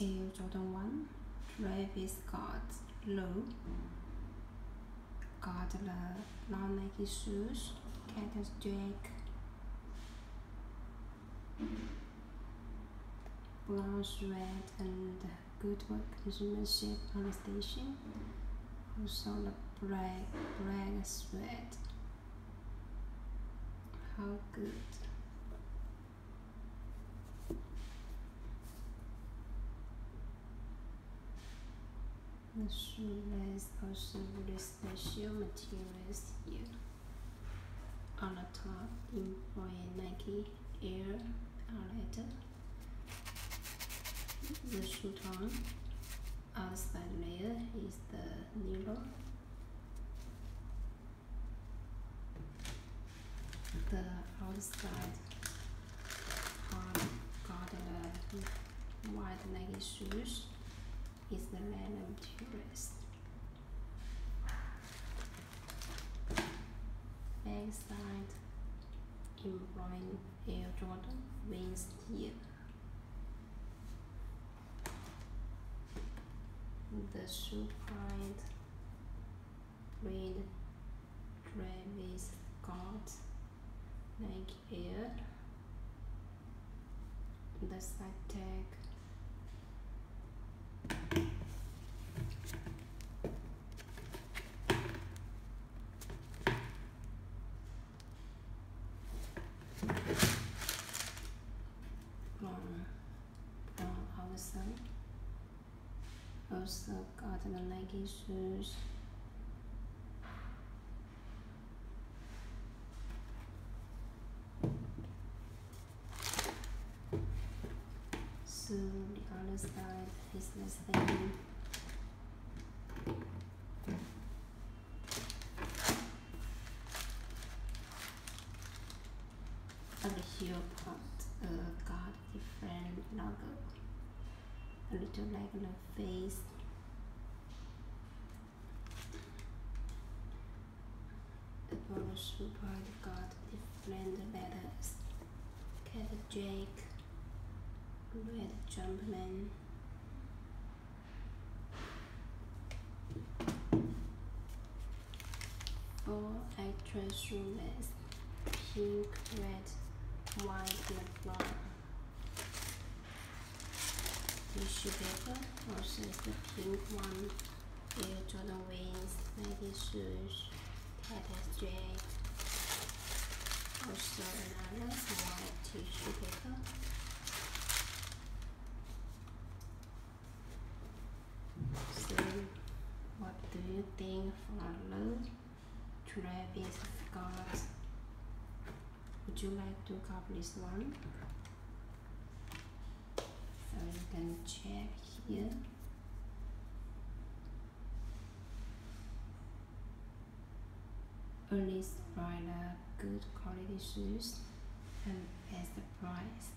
Air Jordan 1 Travis Scott Low got the long Nike swoosh Cactus Jack brown red and good workmanship on the station also the black black sweat. How good The shoelace also with special materials here. On the top, embroidered Nike Air letter. The shoe tone outside layer is the nylon. The outside part got the white Nike swoosh is the leather materials. Backside embroidered Air Jordan wings here. The print read Travis Scott Nike Air. The side tag Also got the Nike swoosh. So the other side is the same. At the heel part uh, got different logo. A little like the face. The bottom shoe got different letters. Cat Jake, Red Jumpman. Four extra shoelace, pink, red, white, and brown. Tissue paper, also the pink one. Air Jordan wings, Nike swoosh, Jack. Also another white tissue paper. So, what do you think for Lou Travis Scott? Would you like to copy this one? So you can check here. Only Rider good quality shoes and best price.